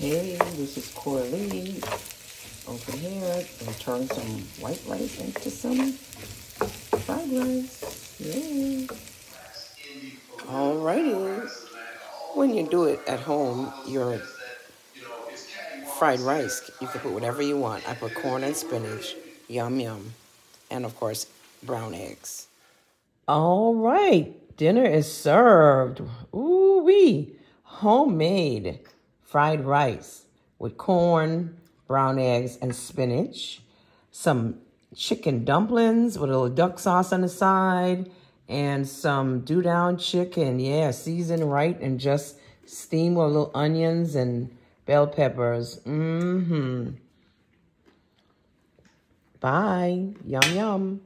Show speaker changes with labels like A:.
A: Hey, this is Coralie. Open here and turn some white rice into some fried rice. Yay. Alrighty. When you do it at home, your fried rice, you can put whatever you want. I put corn and spinach. Yum, yum. And of course, brown eggs. All right. Dinner is served. Ooh wee. Homemade fried rice with corn, brown eggs, and spinach. Some chicken dumplings with a little duck sauce on the side. And some do down chicken. Yeah, seasoned right and just steam with a little onions and bell peppers. Mm-hmm. Bye. Yum, yum.